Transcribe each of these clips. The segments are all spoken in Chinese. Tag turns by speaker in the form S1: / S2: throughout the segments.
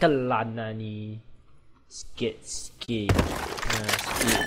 S1: telan lah ni. Sikit sikit. Nah sikit.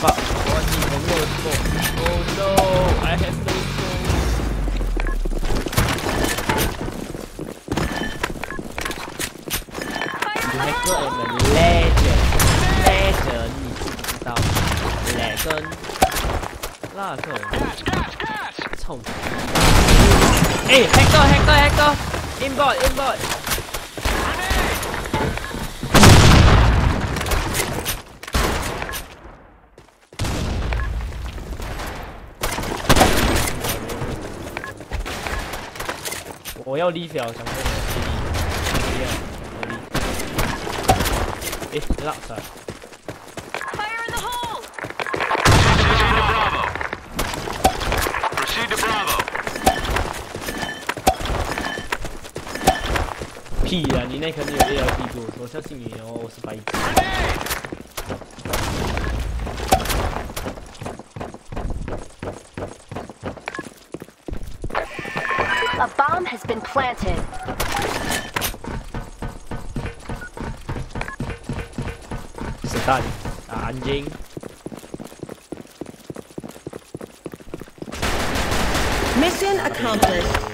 S1: Fuck. Oh ni hello Oh no. I have no go Dia hacker on the legend. Legend ni Kita tahu Legend Lah kau Cong Eh hacker hacker hacker inboardinboard。我要 leave 了，想说我 leave，我 leave。哎，lock 上。屁呀、你那肯定有 ALP 过，我相信你哦，我是白痴。
S2: A bomb has been planted.
S1: 是蛋打安静。
S3: Mission accomplished.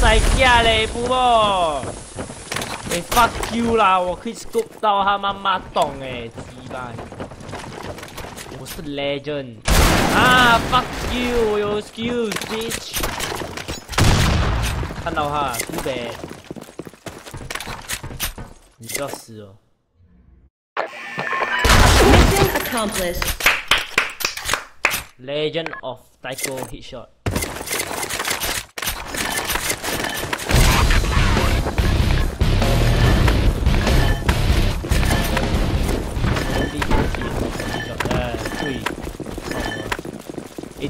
S1: 在家嘞，不啵？哎、fuck you 啦！我可以 scoop 到他妈妈懂哎，鸡巴！我是 legend 啊！fuck you，我有 skills bitch。看到哈，苏北，你就要死哦！
S3: Mission accomplished.
S1: Legend of Taiko Headshot。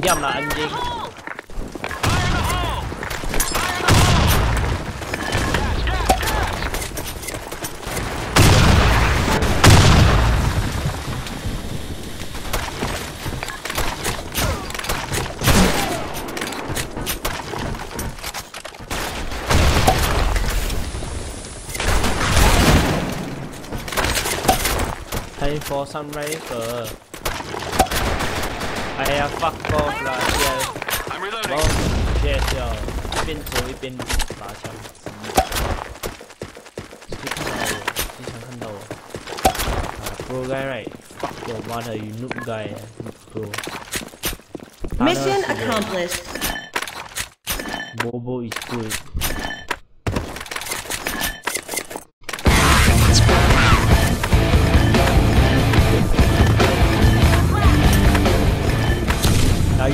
S1: cái nhầm là anh gì Pay for sunrise. Uh. 哎呀，fuck off 啦，现
S4: I'm
S1: 在
S4: reloading.
S1: 往学校一边走一边拿枪。谁看到我？谁想看到我？啊，pro guy right？fuck your mother, you noob guy, noob pro.
S3: Mission accomplished.
S1: Bobo is good.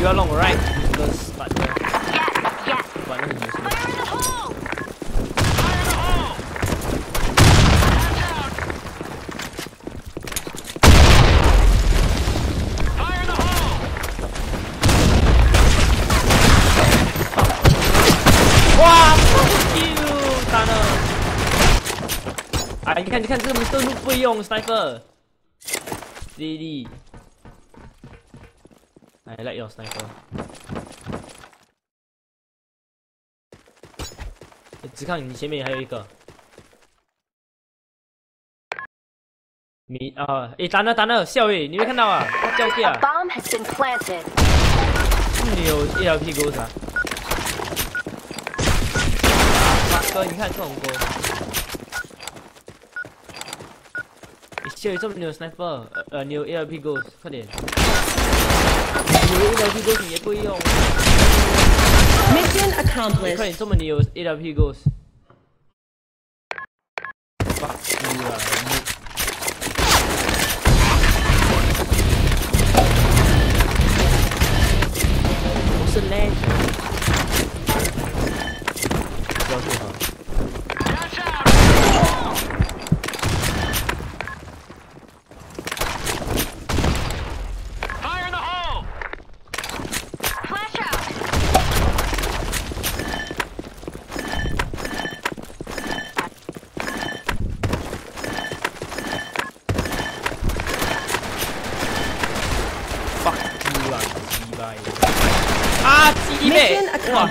S1: Now you are long right because partner
S2: Yes, yes.
S1: partner is useless.
S2: Fire in the hole!
S4: Fire in the hole.
S1: 哇，fuck you，打了！哎，你看，你看，这个都不用 sniper。CD。I like your sniper。只看你前面还有一个。你啊，诶，打那打那，笑诶，你没看到啊？他叫
S2: A
S1: 架
S2: ，bomb has been planted.
S1: 你有一条屁股啥？大哥，你看这种歌。你秀这么牛 sniper，呃呃，你有 ALP Ghost，快点。AWP goes 也不用。Mission
S3: accomplished.
S1: 你看你这么
S3: 牛
S1: ，AWP
S3: goes。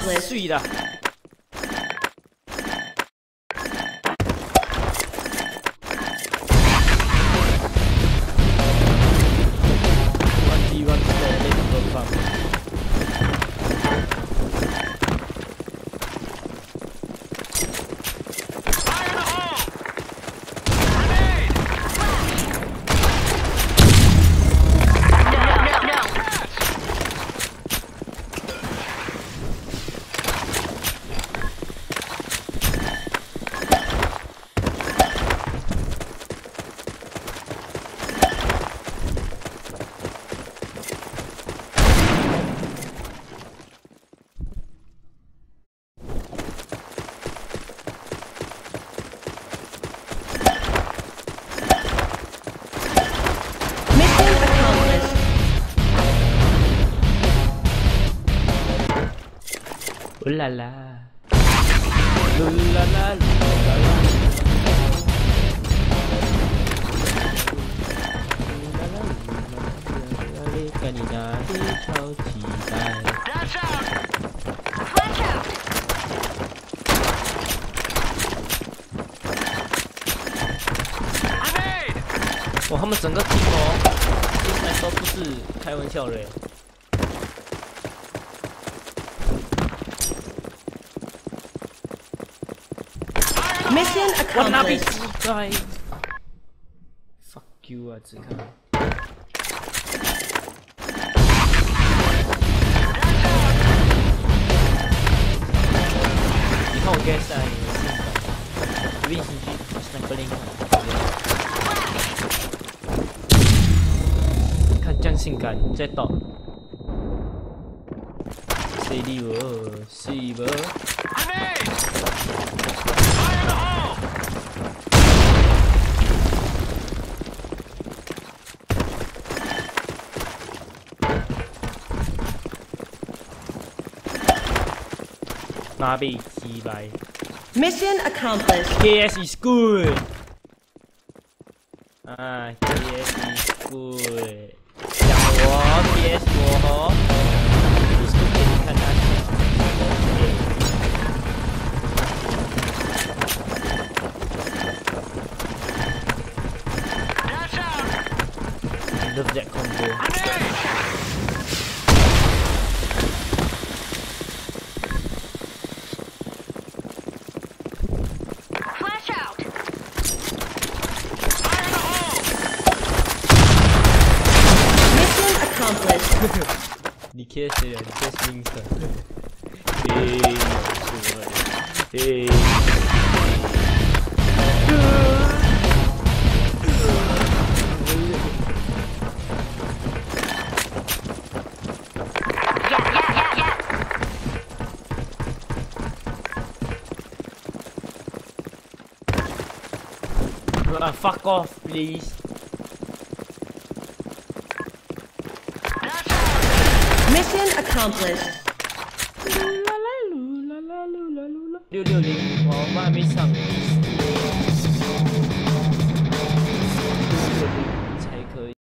S1: 碎的。呜啦啦，噜啦啦，噜啦啦。跟你那里超期待。
S4: Dash out!
S2: Flash out!
S4: Grenade!
S1: 哇，他们整个 team 哦，现在都不是开玩笑的
S3: Mission accomplished.
S1: What an. Fuck you, Atsuka. You can't guess that. Maybe he's just sniping. Kacang singkat, cetok. Steady, bro. See, bro.
S4: Grenade! Bobby er
S1: Mission
S3: accomplished.
S1: KS is good. Ah, KS is good. Türkiye
S2: seriyadikes bir insan. Ey
S1: sular. Fuck off, please.
S3: Mission accomplished.
S1: 六六零，我们还没上。